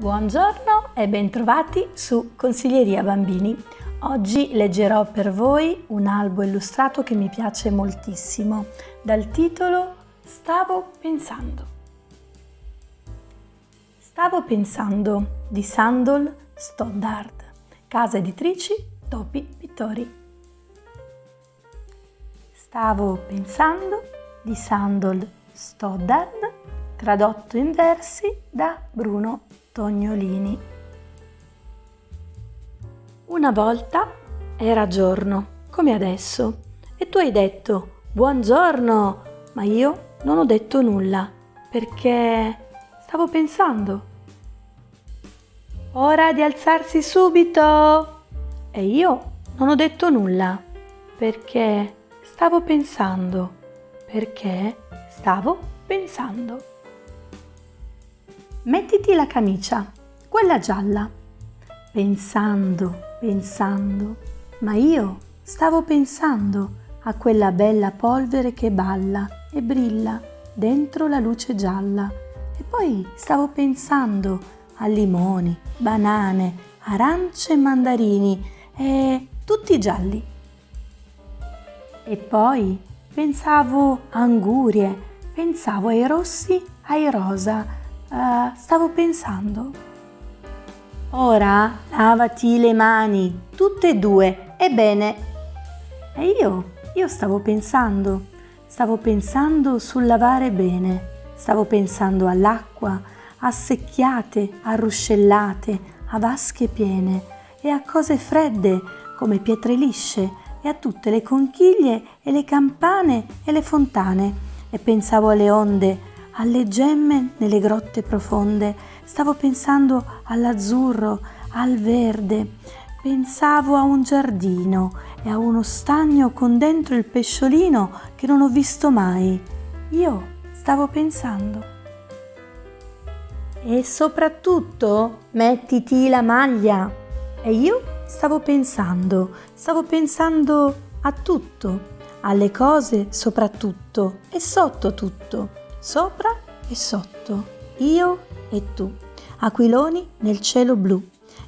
Buongiorno e bentrovati su Consiglieria Bambini. Oggi leggerò per voi un albo illustrato che mi piace moltissimo, dal titolo Stavo pensando. Stavo pensando di Sandol Stoddard, casa editrici Topi Pittori. Stavo pensando di Sandol Stoddard, tradotto in versi da Bruno Tognolini. Una volta era giorno, come adesso, e tu hai detto buongiorno, ma io non ho detto nulla perché stavo pensando. Ora di alzarsi subito! E io non ho detto nulla perché stavo pensando, perché stavo pensando. Mettiti la camicia, quella gialla. Pensando, pensando, ma io stavo pensando a quella bella polvere che balla e brilla dentro la luce gialla. E poi stavo pensando a limoni, banane, arance e mandarini e tutti gialli. E poi pensavo a angurie, pensavo ai rossi, ai rosa, Uh, stavo pensando. Ora lavati le mani, tutte e due, ebbene. E io, io stavo pensando, stavo pensando sul lavare bene, stavo pensando all'acqua, a secchiate, a ruscellate, a vasche piene e a cose fredde come pietre lisce e a tutte le conchiglie e le campane e le fontane e pensavo alle onde, alle gemme nelle grotte profonde, stavo pensando all'azzurro, al verde, pensavo a un giardino e a uno stagno con dentro il pesciolino che non ho visto mai. Io stavo pensando. E soprattutto mettiti la maglia. E io stavo pensando, stavo pensando a tutto, alle cose soprattutto e sotto tutto sopra e sotto, io e tu, aquiloni nel cielo blu.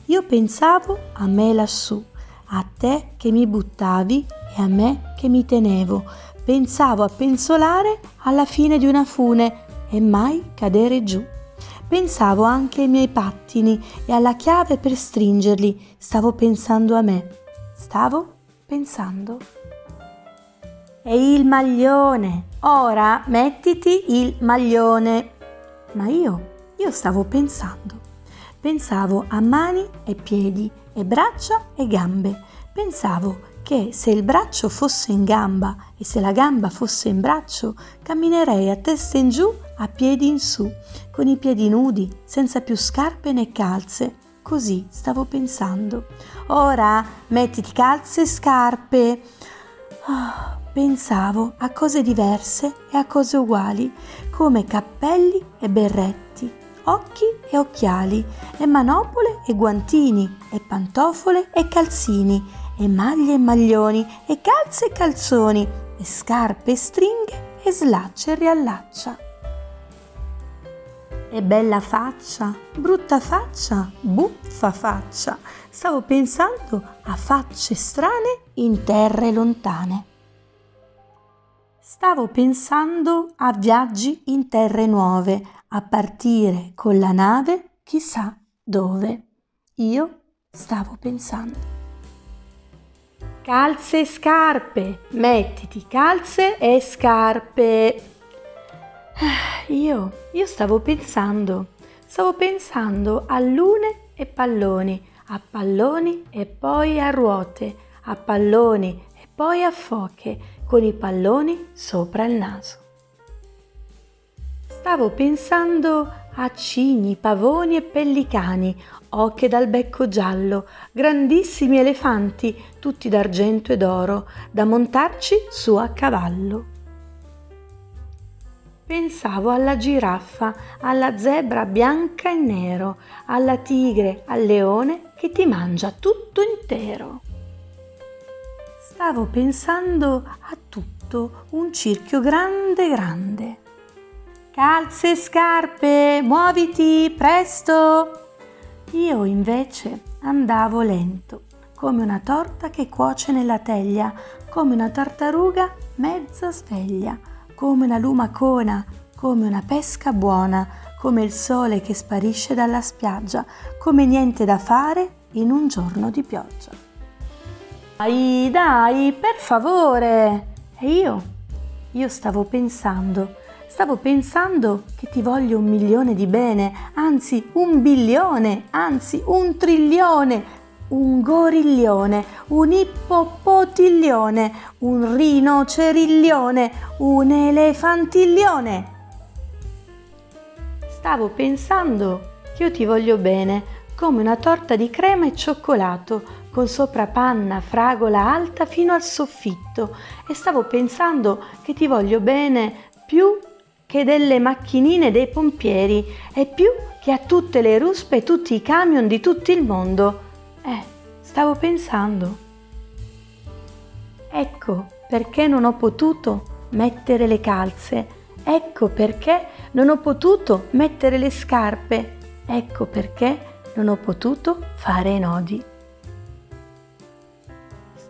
Io pensavo a me lassù, a te che mi buttavi e a me che mi tenevo. Pensavo a penzolare alla fine di una fune e mai cadere giù. Pensavo anche ai miei pattini e alla chiave per stringerli. Stavo pensando a me. Stavo pensando. E il maglione. Ora mettiti il maglione. Ma io, io stavo pensando. Pensavo a mani e piedi e braccia e gambe. Pensavo che se il braccio fosse in gamba e se la gamba fosse in braccio, camminerei a testa in giù, a piedi in su, con i piedi nudi, senza più scarpe né calze. Così stavo pensando. Ora mettiti calze e scarpe. Oh, pensavo a cose diverse e a cose uguali, come cappelli e berretti, occhi e occhiali, e manopole e guantini, e pantofole e calzini, e maglie e maglioni, e calze e calzoni, e scarpe e stringhe, e slaccia e riallaccia. E bella faccia, brutta faccia, buffa faccia. Stavo pensando a facce strane in terre lontane. Stavo pensando a viaggi in terre nuove, a partire con la nave chissà dove. Io stavo pensando. Calze e scarpe, mettiti calze e scarpe. Io, io stavo pensando, stavo pensando a lune e palloni, a palloni e poi a ruote, a palloni e poi a foche, con i palloni sopra il naso. Stavo pensando a cigni, pavoni e pellicani, ocche dal becco giallo, grandissimi elefanti, tutti d'argento ed oro, da montarci su a cavallo. Pensavo alla giraffa, alla zebra bianca e nero, alla tigre, al leone che ti mangia tutto intero. Stavo pensando a tutto, un cerchio grande grande. Calze scarpe, muoviti, presto! Io invece andavo lento, come una torta che cuoce nella teglia, come una tartaruga mezza sveglia, come una lumacona, come una pesca buona, come il sole che sparisce dalla spiaggia, come niente da fare in un giorno di pioggia. Dai, dai, per favore! E io? Io stavo pensando, stavo pensando che ti voglio un milione di bene, anzi un bilione, anzi un trilione, un goriglione, un ippopotiglione, un rinocerilione, un elefantiglione. Stavo pensando che io ti voglio bene, come una torta di crema e cioccolato, con sopra panna, fragola alta fino al soffitto, e stavo pensando che ti voglio bene più che delle macchinine dei pompieri e più che a tutte le ruspe e tutti i camion di tutto il mondo. Eh, stavo pensando. Ecco perché non ho potuto mettere le calze. Ecco perché non ho potuto mettere le scarpe. Ecco perché non ho potuto fare i nodi.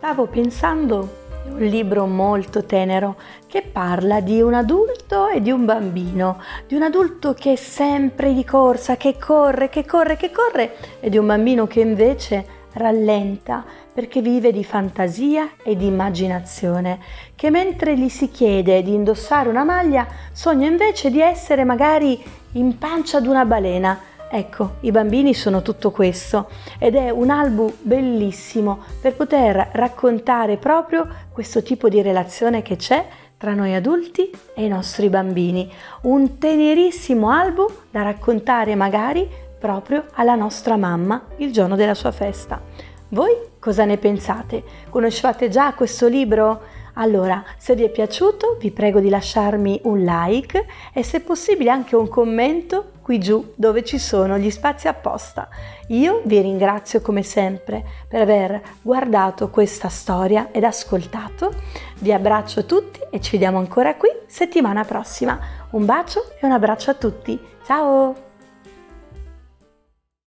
Stavo pensando a un libro molto tenero che parla di un adulto e di un bambino, di un adulto che è sempre di corsa, che corre, che corre, che corre, e di un bambino che invece rallenta perché vive di fantasia e di immaginazione, che mentre gli si chiede di indossare una maglia, sogna invece di essere magari in pancia ad una balena Ecco, i bambini sono tutto questo ed è un album bellissimo per poter raccontare proprio questo tipo di relazione che c'è tra noi adulti e i nostri bambini. Un tenerissimo album da raccontare magari proprio alla nostra mamma il giorno della sua festa. Voi cosa ne pensate? Conoscevate già questo libro? Allora, se vi è piaciuto, vi prego di lasciarmi un like e se possibile anche un commento qui giù dove ci sono gli spazi apposta. Io vi ringrazio come sempre per aver guardato questa storia ed ascoltato. Vi abbraccio tutti e ci vediamo ancora qui settimana prossima. Un bacio e un abbraccio a tutti. Ciao!